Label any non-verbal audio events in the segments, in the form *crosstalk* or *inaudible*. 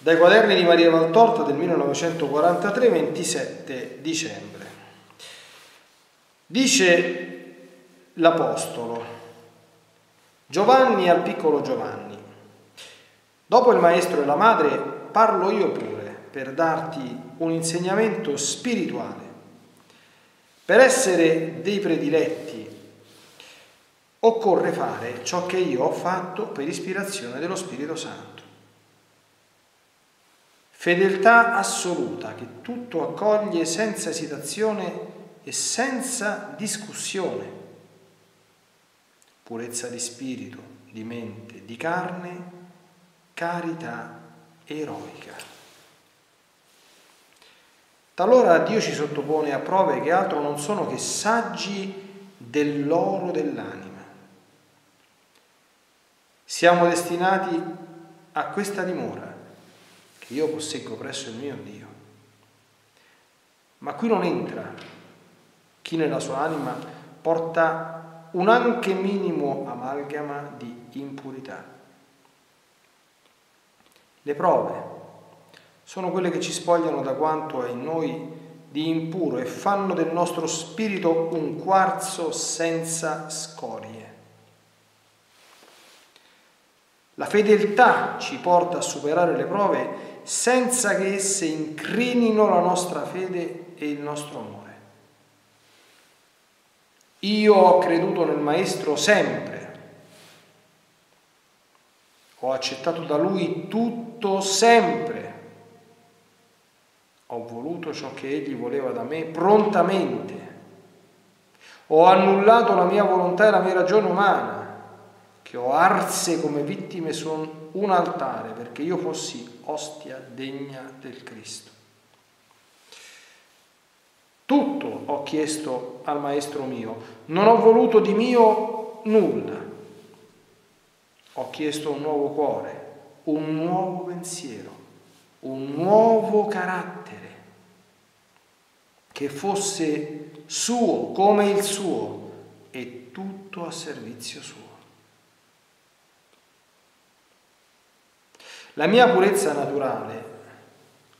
Dai quaderni di Maria Valtorta del 1943, 27 dicembre. Dice l'Apostolo, Giovanni al piccolo Giovanni, dopo il maestro e la madre parlo io pure per darti un insegnamento spirituale. Per essere dei prediletti occorre fare ciò che io ho fatto per ispirazione dello Spirito Santo. Fedeltà assoluta che tutto accoglie senza esitazione e senza discussione. Purezza di spirito, di mente, di carne, carità eroica. Talora Dio ci sottopone a prove che altro non sono che saggi dell'oro dell'anima. Siamo destinati a questa dimora che io posseggo presso il mio Dio. Ma qui non entra chi nella sua anima porta un anche minimo amalgama di impurità. Le prove sono quelle che ci spogliano da quanto è in noi di impuro e fanno del nostro spirito un quarzo senza scorie. La fedeltà ci porta a superare le prove senza che esse incrinino la nostra fede e il nostro amore. Io ho creduto nel Maestro sempre, ho accettato da Lui tutto sempre, ho voluto ciò che Egli voleva da me prontamente, ho annullato la mia volontà e la mia ragione umana, che ho arse come vittime su un altare perché io fossi ostia degna del Cristo. Tutto ho chiesto al Maestro mio, non ho voluto di mio nulla. Ho chiesto un nuovo cuore, un nuovo pensiero, un nuovo carattere, che fosse suo come il suo e tutto a servizio suo. La mia purezza naturale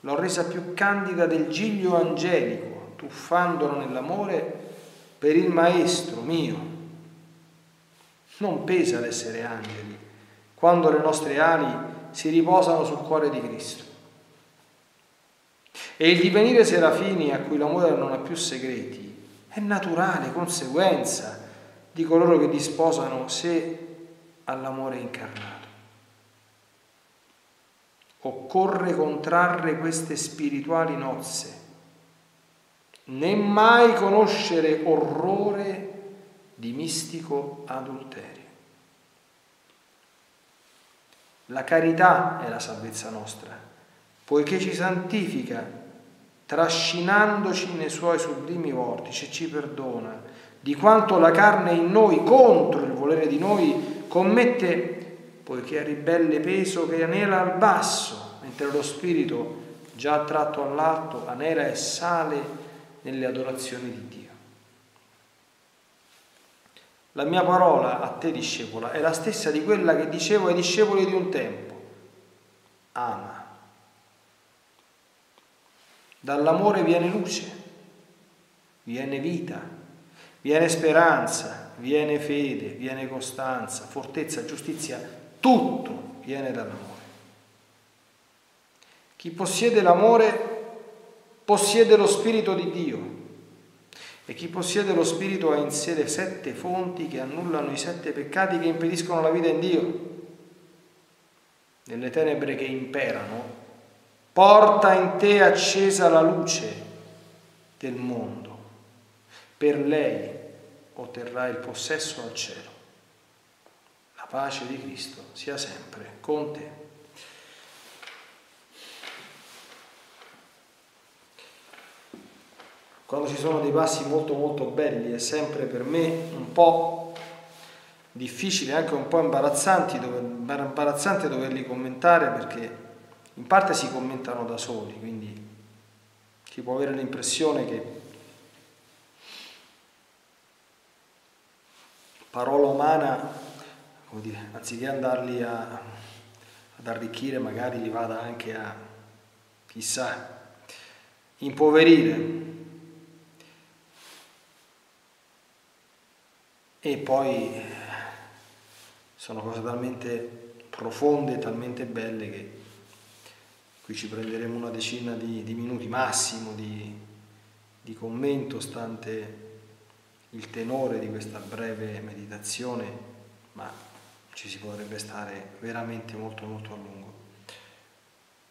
l'ho resa più candida del giglio angelico, tuffandola nell'amore per il Maestro mio. Non pesa l'essere angeli quando le nostre ali si riposano sul cuore di Cristo. E il divenire serafini a cui l'amore non ha più segreti è naturale conseguenza di coloro che disposano sé all'amore incarnato. Occorre contrarre queste spirituali nozze, né mai conoscere orrore di mistico adulterio. La carità è la salvezza nostra, poiché ci santifica, trascinandoci nei suoi sublimi vortici e ci perdona di quanto la carne in noi, contro il volere di noi, commette poiché è ribelle peso che anela al basso, mentre lo spirito, già attratto all'alto, anela e sale nelle adorazioni di Dio. La mia parola a te, discepola, è la stessa di quella che dicevo ai discepoli di un tempo. Ama. Dall'amore viene luce, viene vita, viene speranza, viene fede, viene costanza, fortezza, giustizia, tutto viene dall'amore. Chi possiede l'amore possiede lo Spirito di Dio e chi possiede lo Spirito ha in sé le sette fonti che annullano i sette peccati che impediscono la vita in Dio. Nelle tenebre che imperano, porta in te accesa la luce del mondo. Per lei otterrai il possesso al cielo pace di Cristo sia sempre con te. Quando ci sono dei passi molto molto belli è sempre per me un po' difficile, anche un po' imbarazzanti, dove, imbarazzante doverli commentare perché in parte si commentano da soli, quindi chi può avere l'impressione che parola umana come dire, anziché andarli a, ad arricchire, magari li vada anche a, chissà, impoverire. E poi sono cose talmente profonde, talmente belle che qui ci prenderemo una decina di, di minuti massimo di, di commento, stante il tenore di questa breve meditazione, ma ci si potrebbe stare veramente molto molto a lungo.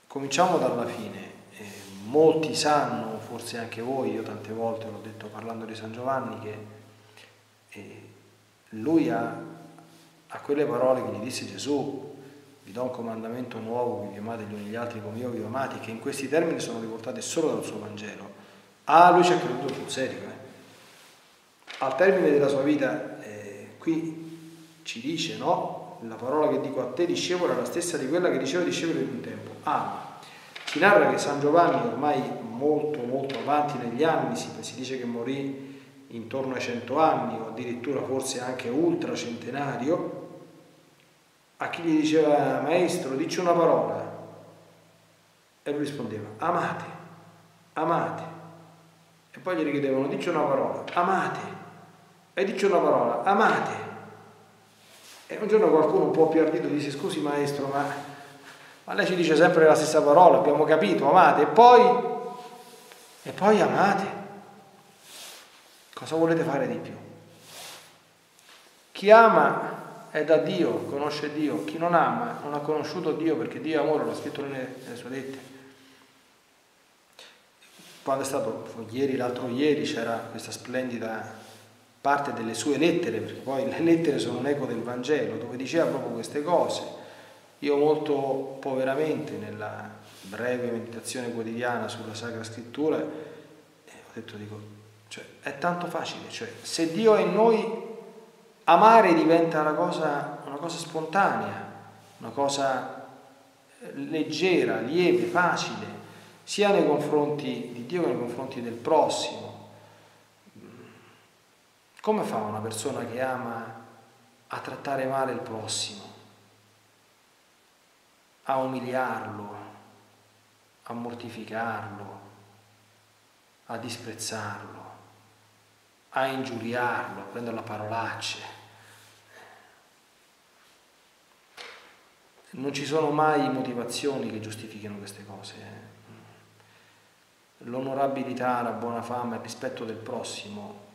Cominciamo dalla fine. Eh, molti sanno, forse anche voi, io tante volte l'ho detto parlando di San Giovanni, che eh, lui ha a quelle parole che gli disse Gesù, vi do un comandamento nuovo, vi amate gli uni gli altri come io vi ho amati, che in questi termini sono riportate solo dal suo Vangelo. Ah, lui ci ha creduto sul serio. Eh? Al termine della sua vita, eh, qui ci dice, no? La parola che dico a te, discepolo, è la stessa di quella che diceva discepolo di un tempo. Ah, si narra che San Giovanni, ormai molto, molto avanti negli anni, si, si dice che morì intorno ai cento anni o addirittura forse anche ultracentenario, a chi gli diceva maestro dici una parola. E lui rispondeva amate, amate. E poi gli richiedevano dici una parola, amate. E dici una parola, amate e un giorno qualcuno un po' più ardito disse scusi maestro ma, ma lei ci dice sempre la stessa parola, abbiamo capito, amate e poi e poi amate Cosa volete fare di più? Chi ama è da Dio, conosce Dio, chi non ama non ha conosciuto Dio perché Dio è amore, l'ha scritto nelle, nelle sue lettere. Quando è stato ieri, l'altro ieri, c'era questa splendida parte delle sue lettere, perché poi le lettere sono un eco del Vangelo, dove diceva proprio queste cose. Io molto poveramente, nella breve meditazione quotidiana sulla Sacra Scrittura, eh, ho detto, dico, cioè, è tanto facile, cioè, se Dio è in noi, amare diventa una cosa, una cosa spontanea, una cosa eh, leggera, lieve, facile, sia nei confronti di Dio che nei confronti del prossimo. Come fa una persona che ama a trattare male il prossimo, a umiliarlo, a mortificarlo, a disprezzarlo? a ingiuriarlo, a prenderlo a parolacce. Non ci sono mai motivazioni che giustifichino queste cose. Eh. L'onorabilità, la buona fama, il rispetto del prossimo.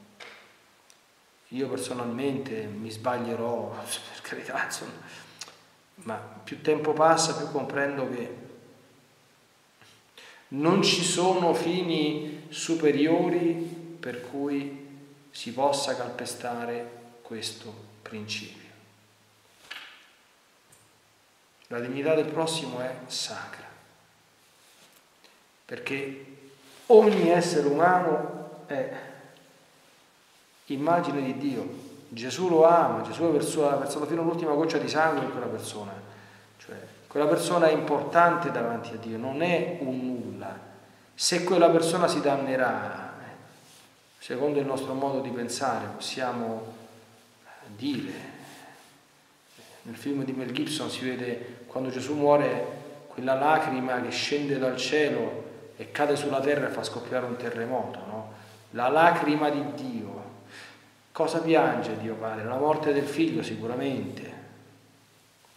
Io personalmente mi sbaglierò, *laughs* per carità, insomma, ma più tempo passa più comprendo che non ci sono fini superiori per cui si possa calpestare questo principio. La dignità del prossimo è sacra, perché ogni essere umano è immagine di Dio. Gesù lo ama, Gesù ha versato fino all'ultima goccia di sangue in quella persona. Cioè, quella persona è importante davanti a Dio, non è un nulla. Se quella persona si dannerà, secondo il nostro modo di pensare, possiamo dire. Nel film di Mel Gibson si vede quando Gesù muore quella lacrima che scende dal cielo e cade sulla terra e fa scoppiare un terremoto, no? La lacrima di Dio. Cosa piange Dio Padre? La morte del figlio sicuramente,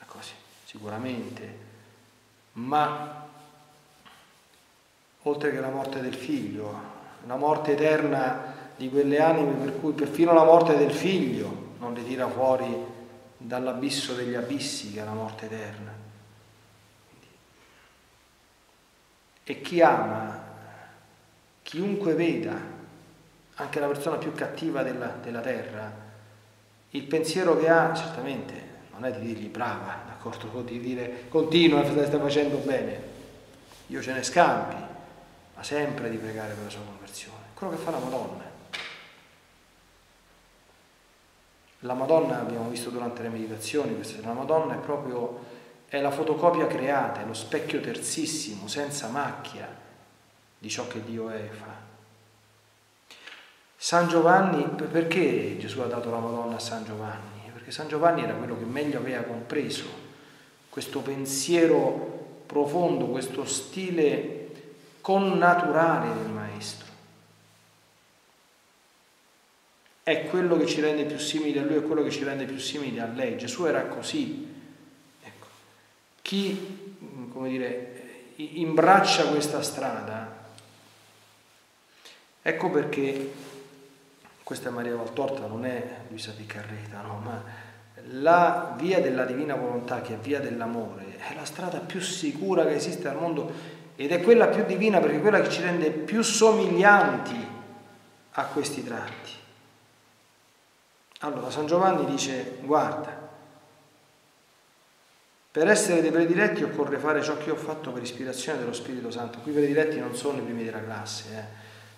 così, sicuramente, ma oltre che la morte del figlio, la morte eterna di quelle anime per cui perfino la morte del figlio non li tira fuori dall'abisso degli abissi che è la morte eterna. E chi ama, chiunque veda, anche la persona più cattiva della, della terra, il pensiero che ha, certamente, non è di dirgli brava, d'accordo, di dire continua, stai facendo bene, io ce ne scampi, ma sempre di pregare per la sua conversione. Quello che fa la Madonna. La Madonna, abbiamo visto durante le meditazioni, la Madonna è proprio è la fotocopia creata, è lo specchio terzissimo, senza macchia di ciò che Dio è e fa. San Giovanni, perché Gesù ha dato la Madonna a San Giovanni? Perché San Giovanni era quello che meglio aveva compreso questo pensiero profondo, questo stile connaturale del Maestro. È quello che ci rende più simili a Lui, è quello che ci rende più simili a lei. Gesù era così. Ecco. Chi, come dire, imbraccia questa strada, ecco perché questa è Maria Valtorta, non è Luisa Piccarreta, no, ma la via della divina volontà, che è via dell'amore, è la strada più sicura che esiste al mondo ed è quella più divina perché è quella che ci rende più somiglianti a questi tratti. Allora, San Giovanni dice, guarda, per essere dei prediletti occorre fare ciò che ho fatto per ispirazione dello Spirito Santo. Qui i prediletti non sono i primi della classe, eh?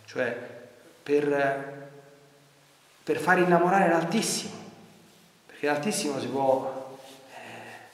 cioè per, per far innamorare l'Altissimo perché l'Altissimo si può... Eh,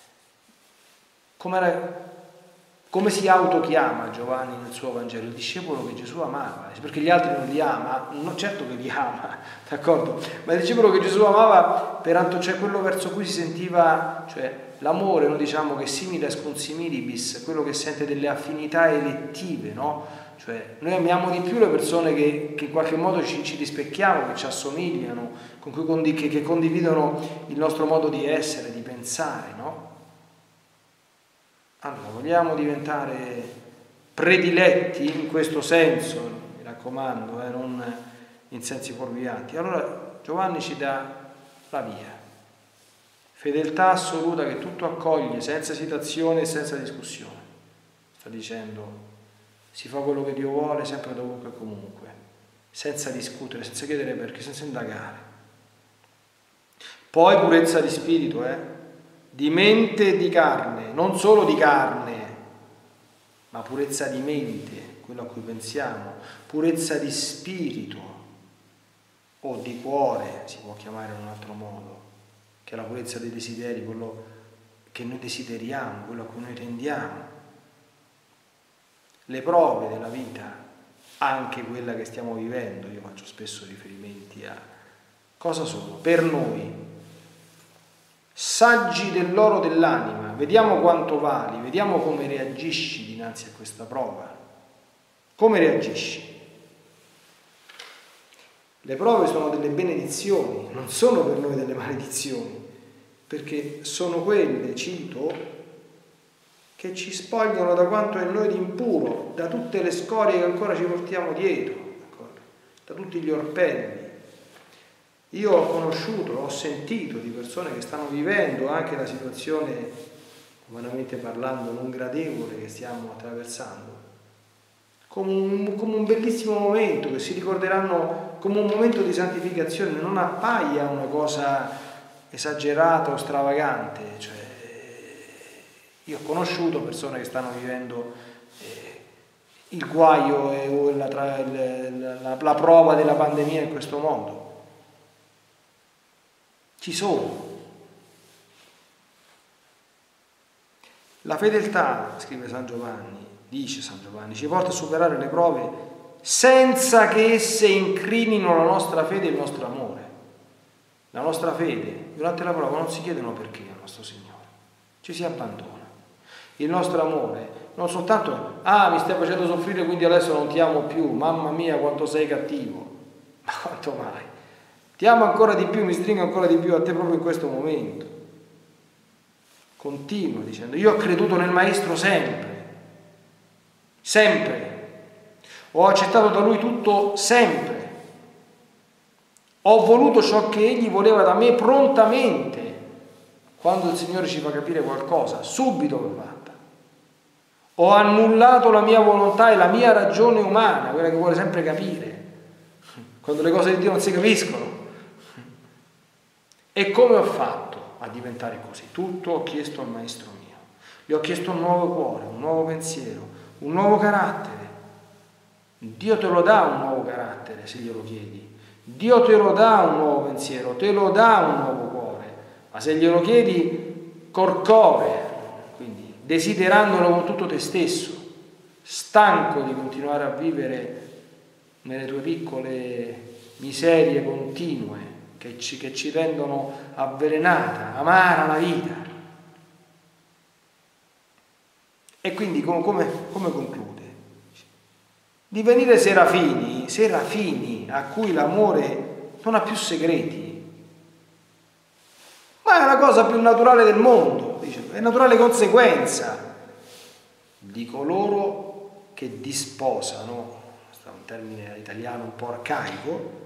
come si autochiama Giovanni nel suo Vangelo? Il discepolo che Gesù amava, perché gli altri non li ama, no, certo che li ama, *laughs* d'accordo? Ma il discepolo che Gesù amava, peraltro c'è quello verso cui si sentiva, cioè l'amore, noi diciamo che similes consimilibus, quello che sente delle affinità elettive, no? Cioè, noi amiamo di più le persone che, che in qualche modo ci, ci, rispecchiamo, che ci assomigliano, con cui condi, che, che, condividono il nostro modo di essere, di pensare, no? Allora, vogliamo diventare prediletti in questo senso, mi raccomando, eh, non in sensi fuorvianti. Allora Giovanni ci dà la via. Fedeltà assoluta che tutto accoglie, senza esitazione e senza discussione. Sta dicendo si fa quello che Dio vuole sempre dovunque e comunque, senza discutere, senza chiedere perché, senza indagare. Poi purezza di spirito, eh? di mente e di carne, non solo di carne, ma purezza di mente, quello a cui pensiamo, purezza di spirito o di cuore, si può chiamare in un altro modo, che è la purezza dei desideri, quello che noi desideriamo, quello a cui noi tendiamo. Le prove della vita, anche quella che stiamo vivendo, io faccio spesso riferimenti a cosa sono? Per noi saggi dell'oro dell'anima, vediamo quanto vali, vediamo come reagisci dinanzi a questa prova, come reagisci. Le prove sono delle benedizioni, non sono per noi delle maledizioni, perché sono quelle, cito, che ci spogliano da quanto è in noi di impuro, da tutte le scorie che ancora ci portiamo dietro, da tutti gli orpelli. Io ho conosciuto, ho sentito di persone che stanno vivendo anche la situazione, umanamente parlando, non gradevole che stiamo attraversando, come un, come un bellissimo momento che si ricorderanno come un momento di santificazione, non appaia una cosa esagerata o stravagante, cioè io ho conosciuto persone che stanno vivendo eh, il guaio e la, la, la, la prova della pandemia in questo mondo. Ci sono. La fedeltà, scrive San Giovanni, dice San Giovanni, ci porta a superare le prove senza che esse incrinino la nostra fede e il nostro amore. La nostra fede durante la prova non si chiedono perché al nostro Signore, ci si abbandona il nostro amore, non soltanto, ah mi stai facendo soffrire quindi adesso non ti amo più, mamma mia quanto sei cattivo, *laughs* ma quanto mai? Ti amo ancora di più, mi stringo ancora di più a te proprio in questo momento. Continua dicendo, io ho creduto nel Maestro sempre, sempre, ho accettato da Lui tutto sempre, ho voluto ciò che Egli voleva da me prontamente, quando il Signore ci fa capire qualcosa, subito lo fa. Ho annullato la mia volontà e la mia ragione umana, quella che vuole sempre capire, quando le cose di Dio non si capiscono. E come ho fatto a diventare così? Tutto ho chiesto al Maestro mio. Gli ho chiesto un nuovo cuore, un nuovo pensiero, un nuovo carattere. Dio te lo dà un nuovo carattere se glielo chiedi. Dio te lo dà un nuovo pensiero, te lo dà un nuovo cuore. Ma se glielo chiedi corcore, desiderandolo con tutto te stesso, stanco di continuare a vivere nelle tue piccole miserie continue che ci, che ci rendono avvelenata, amara la vita. E quindi come, come, conclude? Divenire serafini, serafini a cui l'amore non ha più segreti, ma è la cosa più naturale del mondo, dice, è naturale conseguenza di coloro che disposano, questo è un termine italiano un po' arcaico,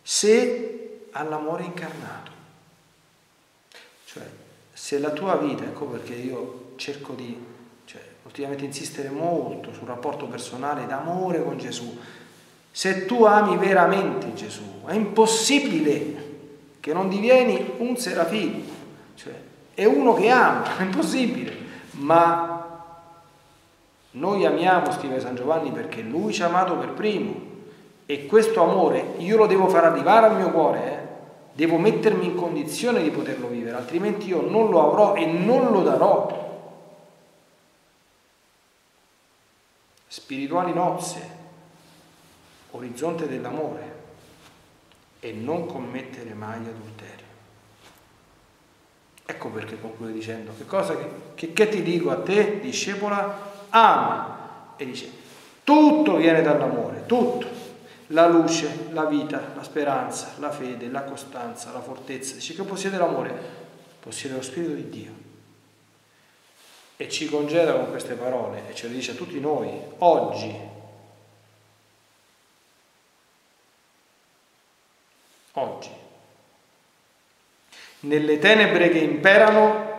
se all'amore incarnato. Cioè, se la tua vita, ecco perché io cerco di, ultimamente insistere molto sul rapporto personale d'amore con Gesù, se tu ami veramente Gesù, è impossibile che non divieni un serafino, cioè è uno che ama, *laughs* è impossibile, ma noi amiamo, scrive San Giovanni, perché lui ci ha amato per primo e questo amore io lo devo far arrivare al mio cuore, eh? devo mettermi in condizione di poterlo vivere, altrimenti io non lo avrò e non lo darò. Spirituali nozze, orizzonte dell'amore e non commettere mai adulterio. Ecco perché conclude dicendo che cosa che, che, che ti dico a te, discepola, ama. E dice, tutto viene dall'amore, tutto. La luce, la vita, la speranza, la fede, la costanza, la fortezza. Dice che possiede l'amore, possiede lo Spirito di Dio. E ci congeda con queste parole e ce le dice a tutti noi, oggi oggi. Nelle tenebre che imperano,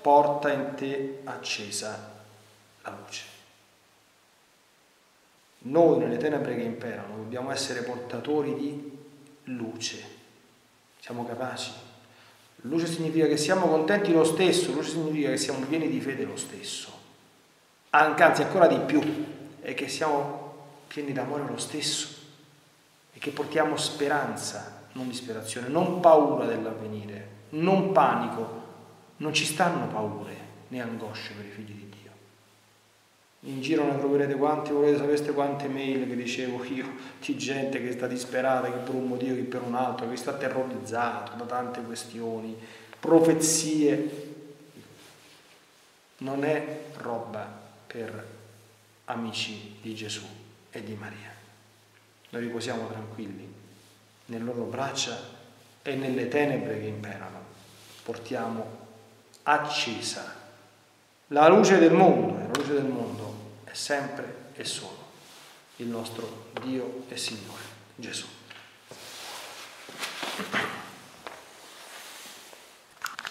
porta in te accesa la luce. Noi nelle tenebre che imperano dobbiamo essere portatori di luce. Siamo capaci? Luce significa che siamo contenti lo stesso, luce significa che siamo pieni di fede lo stesso. Anzi, ancora di più, è che siamo pieni d'amore lo stesso e che portiamo speranza non disperazione, non paura dell'avvenire, non panico, non ci stanno paure né angosce per i figli di Dio. In giro ne troverete quanti volete, sapeste quante mail che dicevo io *laughs* di gente che sta disperata, che per un motivo, che per un altro, che sta terrorizzato da tante questioni, profezie. Non è roba per amici di Gesù e di Maria. Noi riposiamo tranquilli nelle loro braccia e nelle tenebre che imperano. Portiamo accesa la luce del mondo, e la luce del mondo sempre e solo il nostro Dio e Signore Gesù.